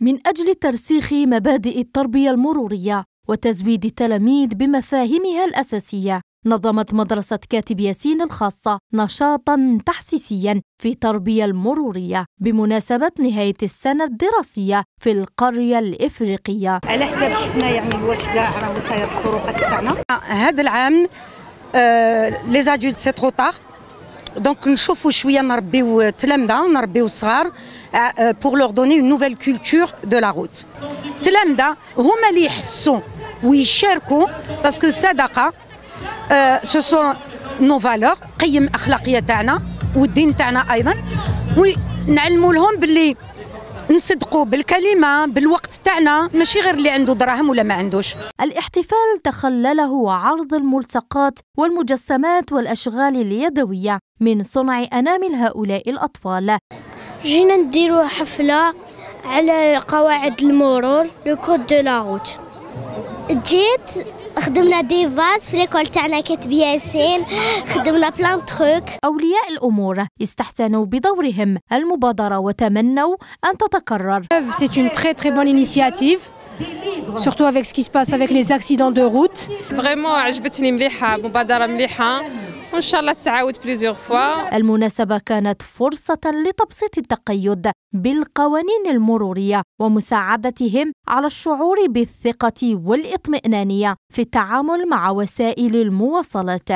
من أجل ترسيخ مبادئ التربية المرورية وتزويد التلاميذ بمفاهيمها الأساسية نظمت مدرسة كاتب ياسين الخاصة نشاطا تحسيسيا في التربية المرورية بمناسبة نهاية السنة الدراسية في القرية الإفريقية. على حساب شفنا يعني الوقت كاع راه ساير في الطرقات تاعنا. هذا العام les adultes c'est trop donc نشوفوا شوية نربيو التلامذه نربيو الصغار pour leur donner une nouvelle culture de la route التلامذه هما اللي يحسوا ويشاركوا parce que الصداقه ce sont nos valeurs قيم اخلاقيه تاعنا والدين تاعنا أيضا ونعلموا لهم باللي نصدقوا بالكلمة بالوقت تاعنا ماشي غير اللي عنده دراهم ولا ما عندوش. الاحتفال تخلله عرض الملصقات والمجسمات والأشغال اليدوية من صنع أنامل هؤلاء الأطفال. جينا نديروا حفلة على قواعد المرور le code de la route جيت خدمنا des phases في l'école تاعنا كاتب ياسين خدمنا plein de trucs أولياء الأمور استحسنوا بدورهم المبادرة وتمنوا أن تتكرر. C'est une très très bonne initiative surtout avec ce qui se passe avec les accidents de route. Vraiment عجبتني مليحة مبادرة مليحة. وإن شاء الله تعاود بليزيور فوا المناسبة كانت فرصة لتبسيط التقيد بالقوانين المرورية ومساعدتهم على الشعور بالثقة والإطمئنانية في التعامل مع وسائل المواصلات.